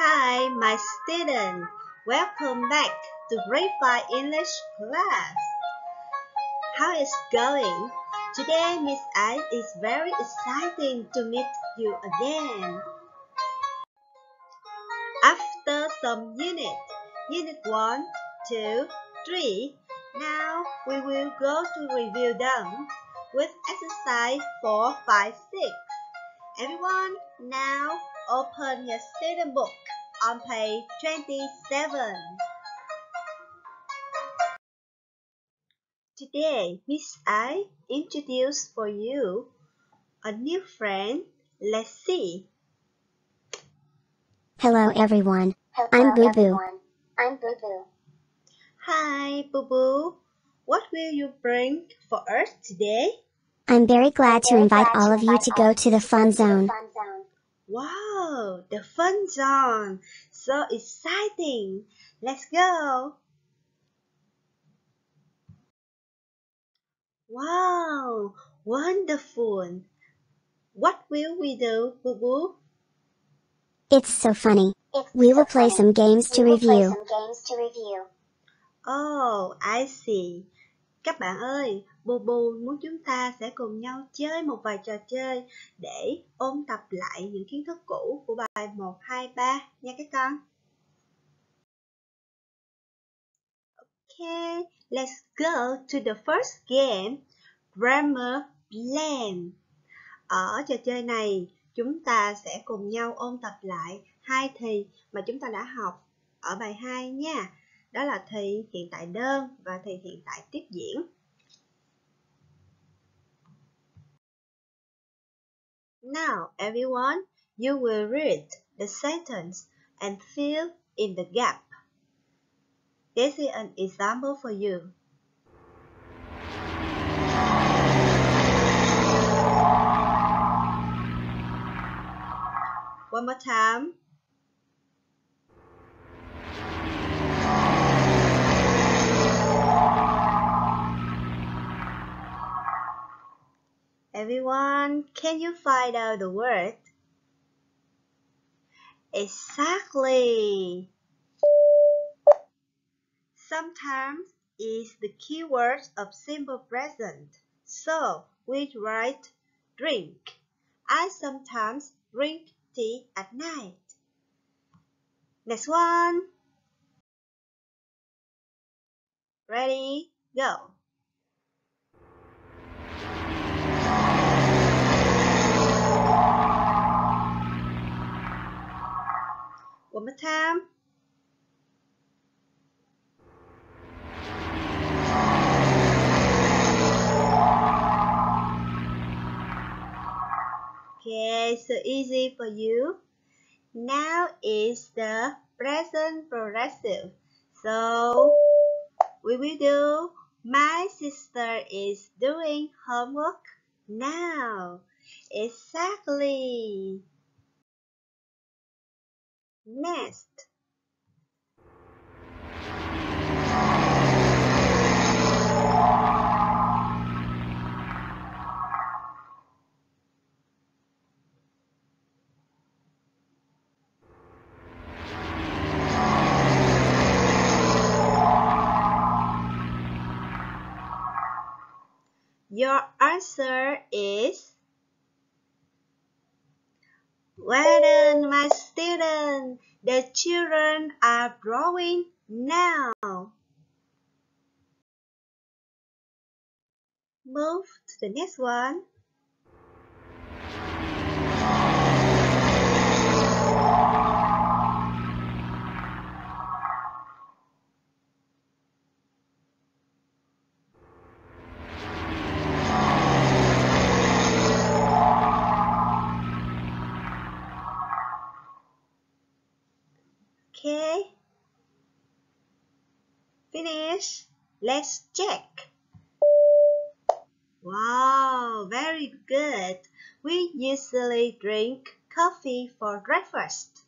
Hi, my student. Welcome back to Grade 5 English class. How is going? Today, Miss I is very exciting to meet you again. After some unit, unit 1, 2, 3, now we will go to review them with exercise 4, 5, 6. Everyone, now open your student book on page 27. Today, Miss I introduce for you a new friend. Let's see. Hello everyone. Hello, I'm Boo Boo. everyone. I'm Boo Boo. Hi, Boo Boo. What will you bring for us today? I'm very glad to Very invite glad all of you to go to the fun to the. Fun zone. Wow, the fun zone. So exciting. Let's go. Wow, wonderful. What will we do, Boo Boo? It's so funny. It's We so will play funny. some games to We will play review. some games to review. Oh, I see. Các bạn ơi, Bobo muốn chúng ta sẽ cùng nhau chơi một vài trò chơi để ôn tập lại những kiến thức cũ của bài 1, 2, 3 nha các con. Okay, let's go to the first game, Grammar Blend. Ở trò chơi này, chúng ta sẽ cùng nhau ôn tập lại hai thì mà chúng ta đã học ở bài 2 nha. Đó là thì hiện tại đơn và thì hiện tại tiếp diễn. Now, everyone, you will read the sentence and fill in the gap. This is an example for you. One more time. Everyone, can you find out the word? Exactly. Sometimes is the keyword of simple present. So we write drink. I sometimes drink tea at night. Next one. Ready? Go. One more time. Okay, so easy for you. Now is the present progressive. So we will do my sister is doing homework now. Exactly. Next. Your answer is Well done, my student. The children are drawing now. Move to the next one. Finish. Let's check. Wow, very good. We usually drink coffee for breakfast.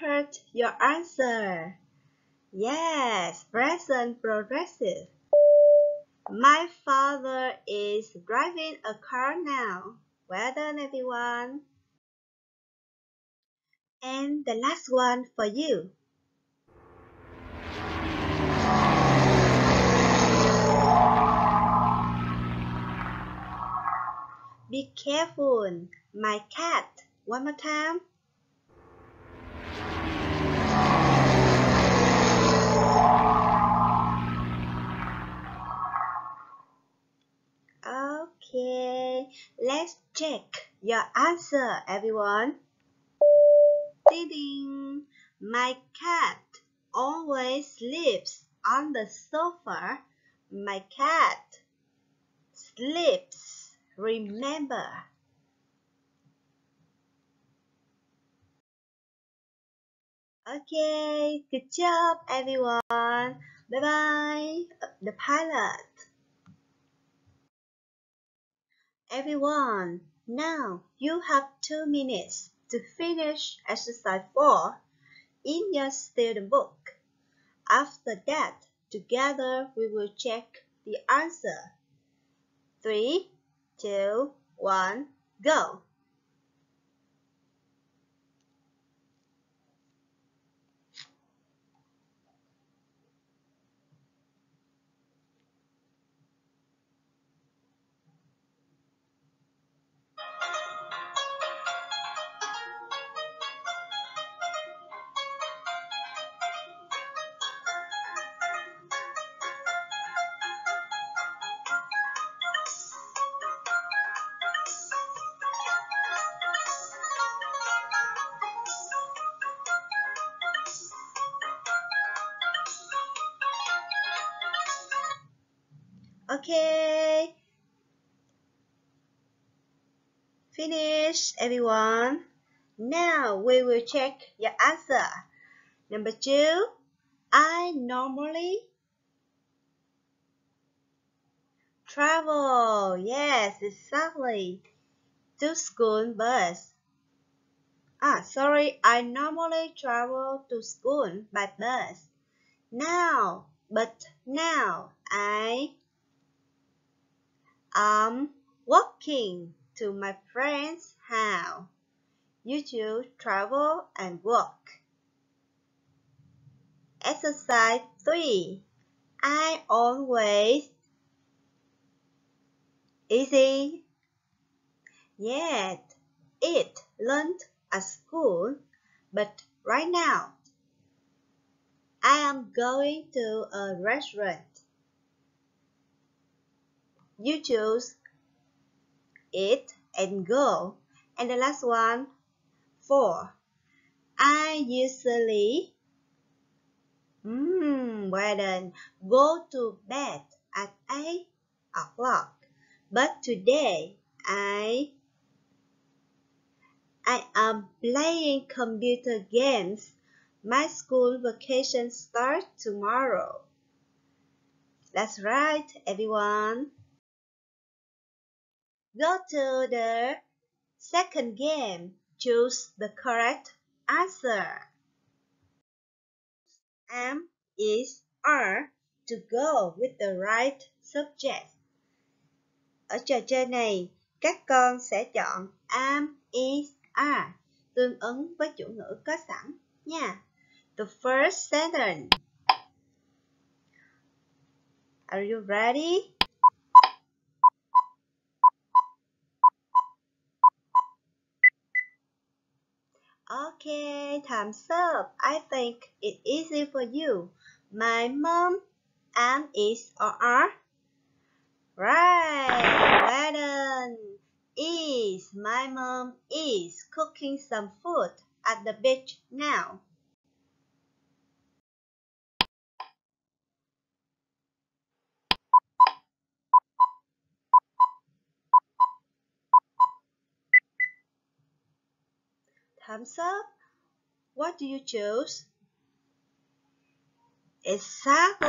Heard your answer. Yes, present progressive. My father is driving a car now. Well done, everyone. And the last one for you. Be careful, my cat. One more time. Okay, let's check your answer, everyone. Ding ding. My cat always sleeps on the sofa. My cat sleeps. Remember. Okay, good job, everyone. Bye bye. The pilot. Everyone, now you have two minutes to finish exercise 4 in your student book. After that, together we will check the answer. Three, two, one, go! Okay. Finish, everyone. Now we will check your answer. Number two, I normally travel. Yes, exactly. To school bus. Ah, sorry, I normally travel to school by bus. Now, but now I I'm walking to my friend's house. You two travel and walk. Exercise 3. I always easy. Yet it learned at school, but right now I am going to a restaurant. You choose it and go. And the last one, four. I usually, hmm, well done, go to bed at 8 o'clock. But today, I, I am playing computer games. My school vacation starts tomorrow. That's right, everyone. Go to the second game. Choose the correct answer. Am is are to go with the right subject. Ở trò chơi này, các con sẽ chọn am is are tương ứng với chủ ngữ có sẵn nha. The first sentence. Are you ready? Okay, time's up. I think it's easy for you. My mom am is or are? Right, well done. Is my mom is cooking some food at the beach now. Thumbs up. What do you choose? Exactly.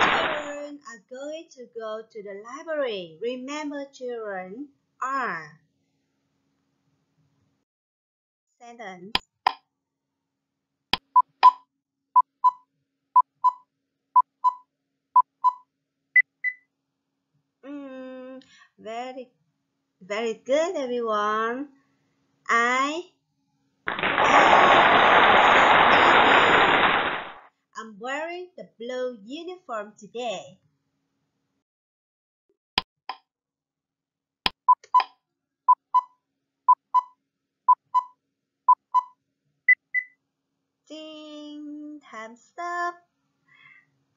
Children are going to go to the library. Remember, children are. sentence. Mm, very, very good, everyone. I I'm wearing the blue uniform today. Ding, time's up.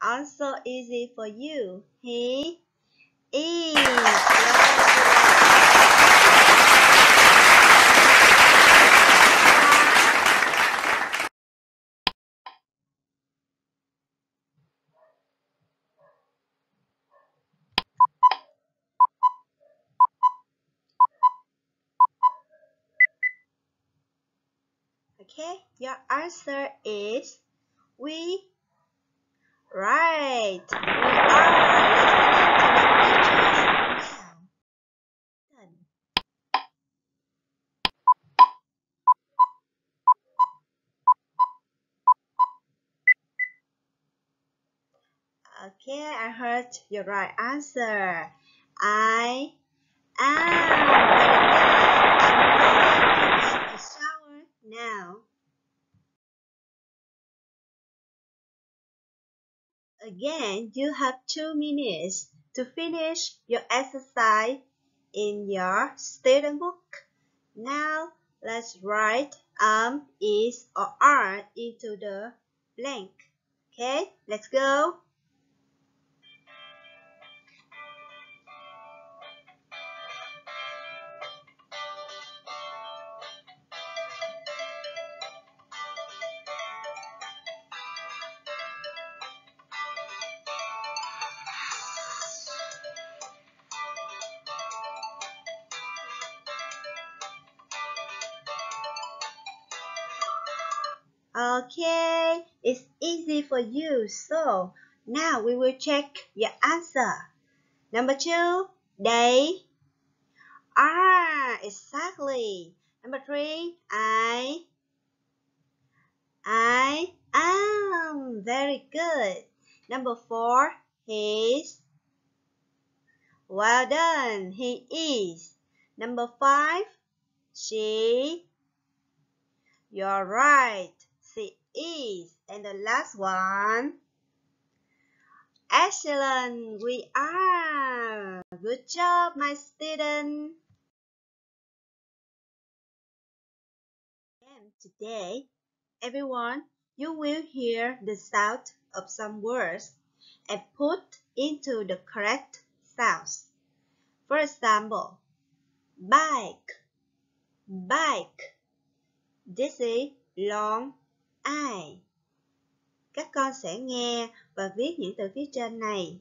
Also easy for you. He is. Okay, your answer is we. Right. We are listening to the pictures Okay, I heard your right answer. I am very good. I'm going to have a shower now. Again, you have two minutes to finish your exercise in your student book. Now, let's write am, is, or are into the blank. Okay, let's go. Okay, it's easy for you. So now we will check your answer. Number two, they are exactly. Number three, I I am very good. Number four, he's well done. He is. Number five, she you're right. Is. And the last one. Excellent. We are. Good job, my student. And today, everyone, you will hear the sound of some words and put into the correct sounds. For example, bike, bike. This is long I. Các con sẽ nghe và viết những từ phía trên này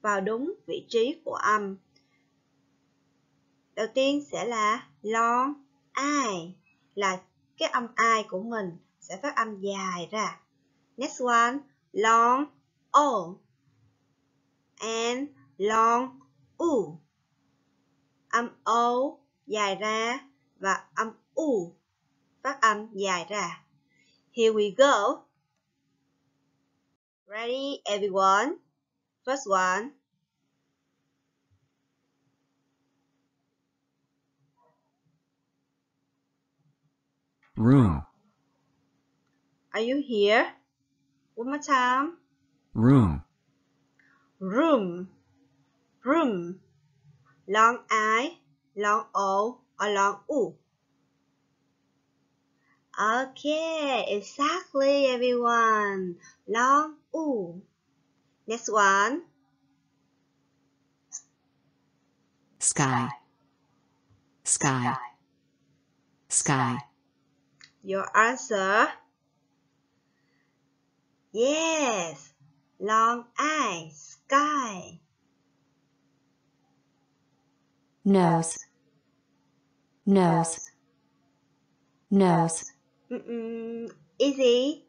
vào đúng vị trí của âm. Đầu tiên sẽ là long I là cái âm I của mình sẽ phát âm dài ra. Next one, long O and long U. Âm O dài ra và âm U phát âm dài ra. Here we go. Ready, everyone? First one. room, Are you here? One more time. room, Room. Room. Long I, long O, or long U. Okay, exactly everyone. Long U. Next one. sky, sky, sky, Your answer? Yes. Long I, sky. nose, nose, nose, Mm-mm, easy.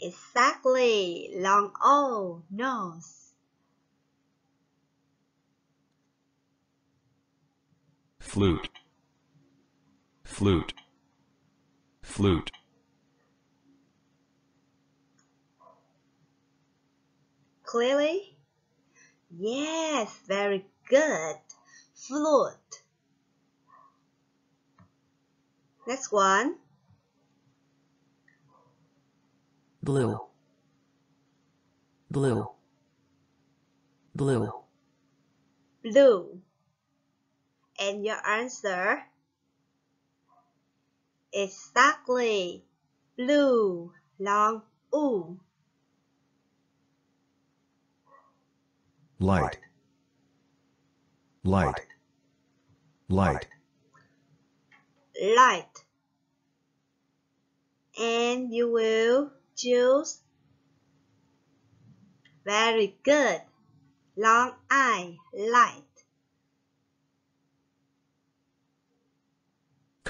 Exactly. Long O, nose. flute, flute, flute, Clearly? Yes, very good. Flute. Next one. Blue, blue, blue, Blue. And your answer? Exactly. Blue. Long U. light, light, light, light. And you will choose. Very good. Long I, light.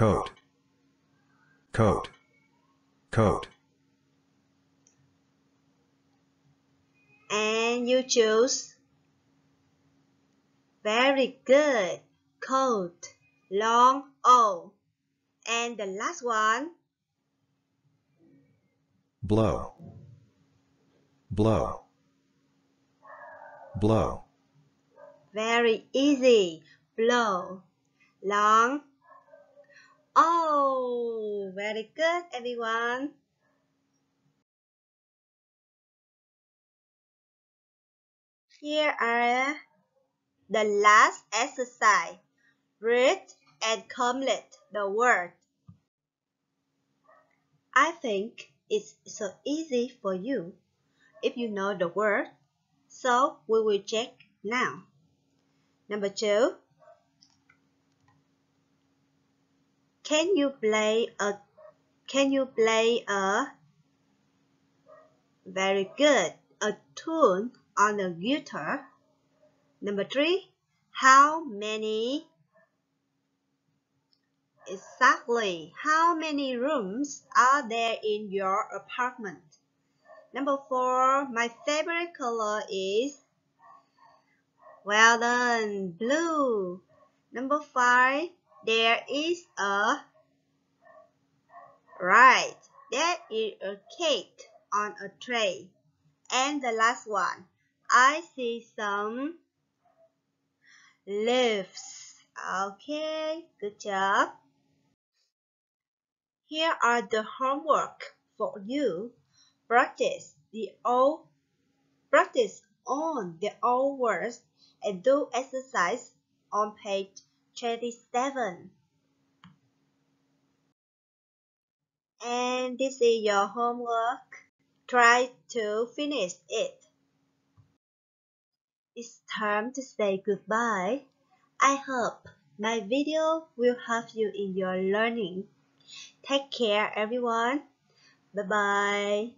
coat, coat, coat, And you choose. Very good. Coat, long O. And the last one. Blow, blow, blow, Very easy. Blow. Long. Oh, very good, everyone. Here are the last exercise. Read and complete the word. I think it's so easy for you if you know the word. So we will check now. Number two. Can you play a can you play a very good a tune on a guitar? Number three. How many exactly how many rooms are there in your apartment? Number four. My favorite color is well done, blue. Number five, there is a right. There is a cake on a tray. And the last one, I see some leaves. Okay, good job. Here are the homework for you. Practice the old practice on the old words and do exercise on page 27. And this is your homework. Try to finish it. It's time to say goodbye. I hope my video will help you in your learning. Take care everyone. Bye bye.